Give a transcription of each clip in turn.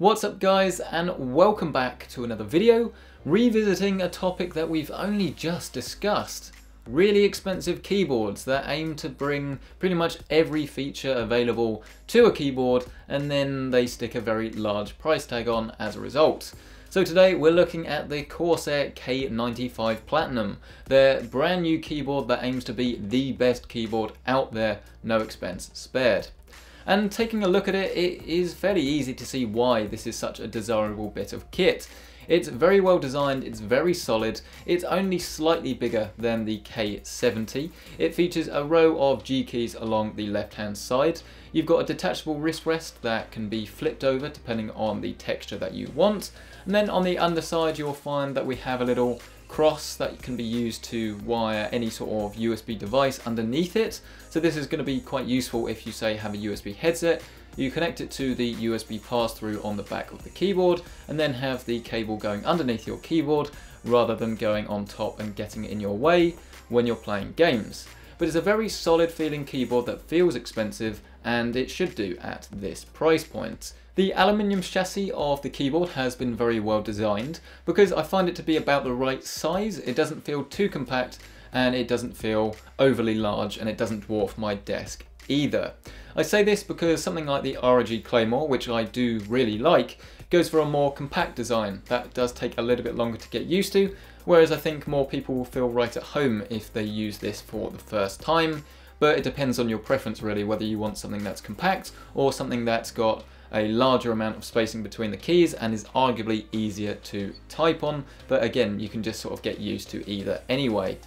What's up guys and welcome back to another video revisiting a topic that we've only just discussed. Really expensive keyboards that aim to bring pretty much every feature available to a keyboard and then they stick a very large price tag on as a result. So today we're looking at the Corsair K95 Platinum, their brand new keyboard that aims to be the best keyboard out there, no expense spared. And taking a look at it, it is fairly easy to see why this is such a desirable bit of kit. It's very well designed, it's very solid, it's only slightly bigger than the K70. It features a row of G keys along the left hand side. You've got a detachable wrist rest that can be flipped over depending on the texture that you want. And then on the underside you'll find that we have a little cross that can be used to wire any sort of USB device underneath it. So this is going to be quite useful if you say have a USB headset. You connect it to the USB pass-through on the back of the keyboard and then have the cable going underneath your keyboard rather than going on top and getting in your way when you're playing games. But it's a very solid feeling keyboard that feels expensive and it should do at this price point. The aluminium chassis of the keyboard has been very well designed because I find it to be about the right size. It doesn't feel too compact and it doesn't feel overly large and it doesn't dwarf my desk either. I say this because something like the ROG Claymore, which I do really like, goes for a more compact design. That does take a little bit longer to get used to, whereas I think more people will feel right at home if they use this for the first time, but it depends on your preference really, whether you want something that's compact or something that's got a larger amount of spacing between the keys and is arguably easier to type on, but again, you can just sort of get used to either anyway.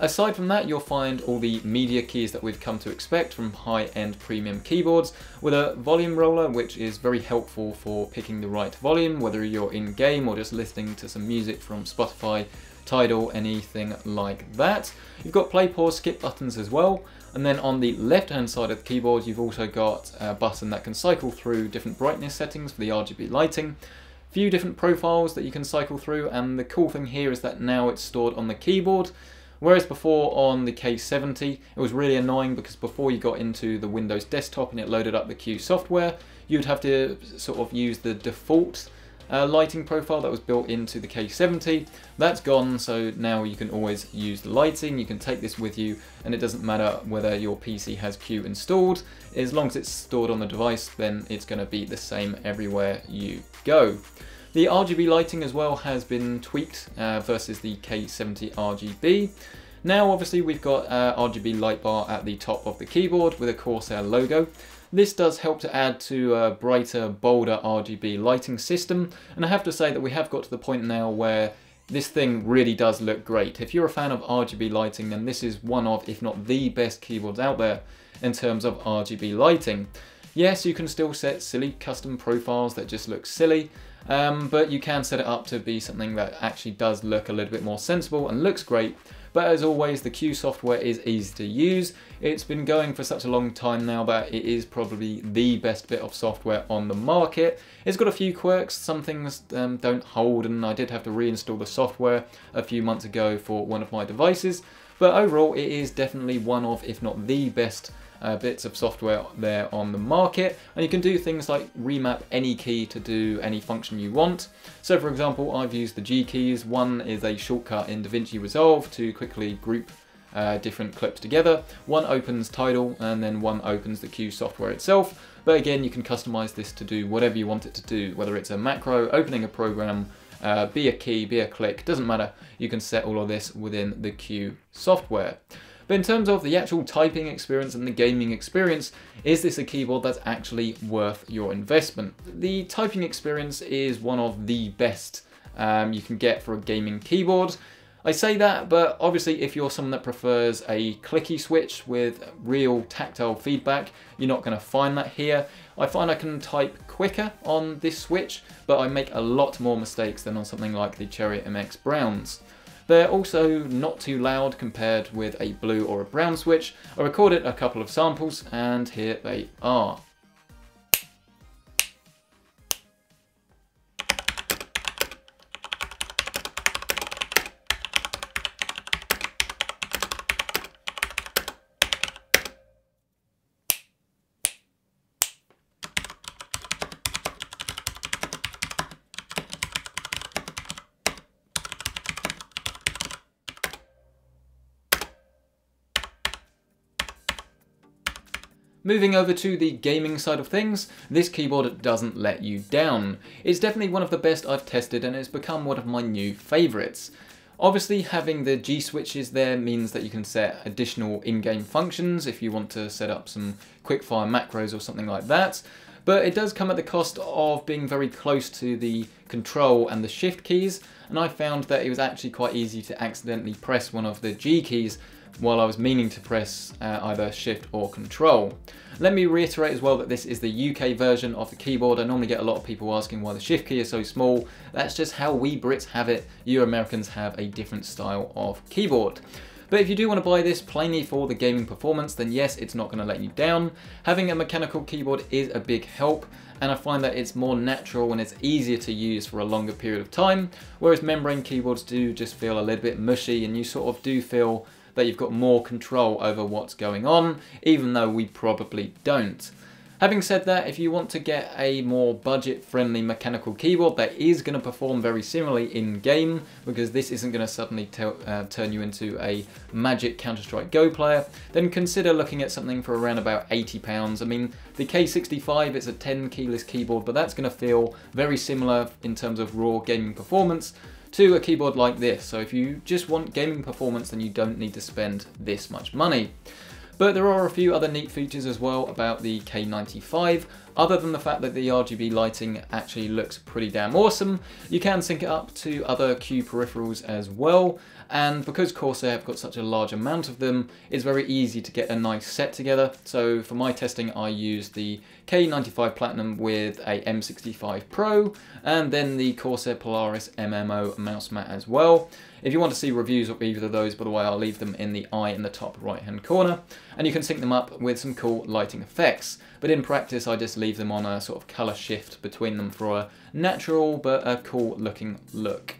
Aside from that, you'll find all the media keys that we've come to expect from high-end premium keyboards, with a volume roller which is very helpful for picking the right volume, whether you're in-game or just listening to some music from Spotify, Tidal, anything like that. You've got play, pause, skip buttons as well, and then on the left hand side of the keyboard, you've also got a button that can cycle through different brightness settings for the RGB lighting. A few different profiles that you can cycle through, and the cool thing here is that now it's stored on the keyboard. Whereas before on the K70, it was really annoying because before you got into the Windows desktop and it loaded up the CUE software, you'd have to sort of use the default uh, lighting profile that was built into the K70. That's gone, so now you can always use the lighting. You can take this with you, and it doesn't matter whether your PC has CUE installed. As long as it's stored on the device, then it's going to be the same everywhere you go. The RGB lighting as well has been tweaked uh, versus the K70 RGB. Now obviously we've got uh, RGB light bar at the top of the keyboard with a Corsair logo. This does help to add to a brighter, bolder RGB lighting system, and I have to say that we have got to the point now where this thing really does look great. If you're a fan of RGB lighting, then this is one of, if not the best keyboards out there in terms of RGB lighting. Yes, you can still set silly custom profiles that just look silly, um, but you can set it up to be something that actually does look a little bit more sensible and looks great, but as always, the CUE software is easy to use. It's been going for such a long time now that it is probably the best bit of software on the market. It's got a few quirks, some things um, don't hold, and I did have to reinstall the software a few months ago for one of my devices. But overall, it is definitely one of, if not the best uh, bits of software there on the market and you can do things like remap any key to do any function you want. So for example I've used the G keys, one is a shortcut in DaVinci Resolve to quickly group uh, different clips together. One opens Tidal and then one opens the CUE software itself. But again, you can customize this to do whatever you want it to do, whether it's a macro, opening a program, uh, be a key, be a click, doesn't matter. You can set all of this within the CUE software. But in terms of the actual typing experience and the gaming experience, is this a keyboard that's actually worth your investment? The typing experience is one of the best um, you can get for a gaming keyboard. I say that, but obviously if you're someone that prefers a clicky switch with real tactile feedback, you're not going to find that here. I find I can type quicker on this switch, but I make a lot more mistakes than on something like the Cherry MX Browns. They're also not too loud compared with a blue or a brown switch. I recorded a couple of samples and here they are. Moving over to the gaming side of things, this keyboard doesn't let you down. It's definitely one of the best I've tested and it's become one of my new favourites. Obviously having the G switches there means that you can set additional in-game functions if you want to set up some quickfire macros or something like that, but it does come at the cost of being very close to the control and the shift keys, and I found that it was actually quite easy to accidentally press one of the G keys while I was meaning to press uh, either shift or control. Let me reiterate as well that this is the UK version of the keyboard. I normally get a lot of people asking why the shift key is so small. That's just how we Brits have it. You Americans have a different style of keyboard. But if you do want to buy this plainly for the gaming performance, then yes, it's not going to let you down. Having a mechanical keyboard is a big help, and I find that it's more natural and it's easier to use for a longer period of time, whereas membrane keyboards do just feel a little bit mushy and you sort of do feel that you've got more control over what's going on, even though we probably don't. Having said that, if you want to get a more budget-friendly mechanical keyboard that is going to perform very similarly in-game, because this isn't going to suddenly uh, turn you into a magic Counter-Strike Go player, then consider looking at something for around about £80. I mean, the K65 is a 10 keyless keyboard, but that's going to feel very similar in terms of raw gaming performance, to a keyboard like this. So if you just want gaming performance, then you don't need to spend this much money. But there are a few other neat features as well about the K95. Other than the fact that the RGB lighting actually looks pretty damn awesome, you can sync it up to other CUE peripherals as well, and because Corsair have got such a large amount of them, it's very easy to get a nice set together. So for my testing, I used the K95 Platinum with a M65 Pro, and then the Corsair Polaris MMO mouse mat as well. If you want to see reviews of either of those, by the way, I'll leave them in the eye in the top right hand corner, and you can sync them up with some cool lighting effects. But in practice, I just leave them on a sort of color shift between them for a natural but a cool looking look.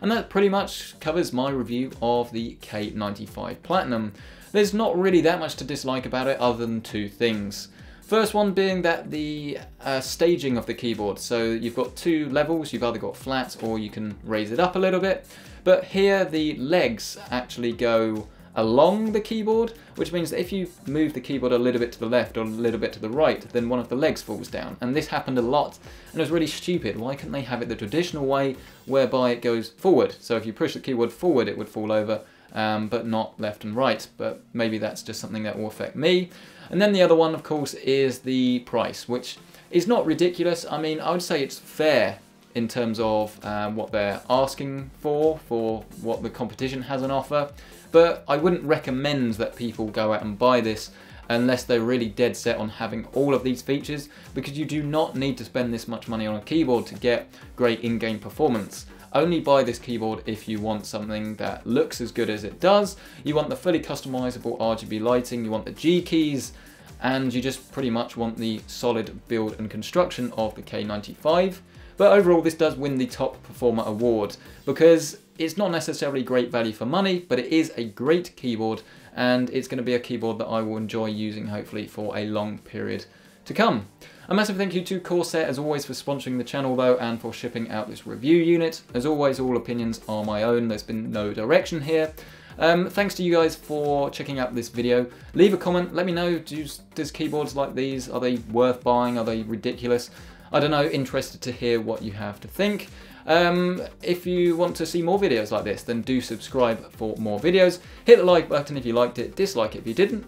And that pretty much covers my review of the K95 Platinum. There's not really that much to dislike about it other than two things. First one being that the uh, staging of the keyboard. So you've got two levels, you've either got flat or you can raise it up a little bit. But here the legs actually go along the keyboard, which means that if you move the keyboard a little bit to the left or a little bit to the right, then one of the legs falls down. And this happened a lot, and it was really stupid. Why couldn't they have it the traditional way, whereby it goes forward? So if you push the keyboard forward, it would fall over, um, but not left and right. But maybe that's just something that will affect me. And then the other one, of course, is the price, which is not ridiculous. I mean, I would say it's fair in terms of um, what they're asking for, for what the competition has on offer but I wouldn't recommend that people go out and buy this unless they're really dead set on having all of these features because you do not need to spend this much money on a keyboard to get great in-game performance. Only buy this keyboard if you want something that looks as good as it does, you want the fully customizable RGB lighting, you want the G keys, and you just pretty much want the solid build and construction of the K95. But overall this does win the top performer award because it's not necessarily great value for money, but it is a great keyboard and it's going to be a keyboard that I will enjoy using hopefully for a long period to come. A massive thank you to Corsair as always for sponsoring the channel though and for shipping out this review unit. As always all opinions are my own, there's been no direction here. Um, thanks to you guys for checking out this video. Leave a comment, let me know, do, does keyboards like these, are they worth buying, are they ridiculous? I don't know, interested to hear what you have to think. Um, if you want to see more videos like this, then do subscribe for more videos. Hit the like button if you liked it, dislike it if you didn't,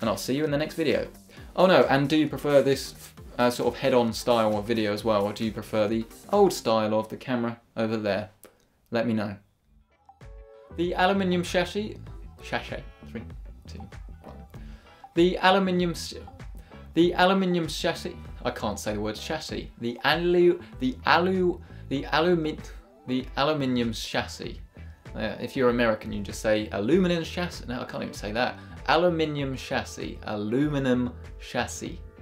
and I'll see you in the next video. Oh no, and do you prefer this uh, sort of head-on style of video as well, or do you prefer the old style of the camera over there? Let me know. The aluminium chassis, chassis, three, two, one. The aluminium, the aluminium chassis, I can't say the word chassis. The alu, the alu, the aluminium, the aluminium chassis. Uh, if you're American, you just say aluminum chassis. No, I can't even say that. Aluminium chassis, aluminum chassis.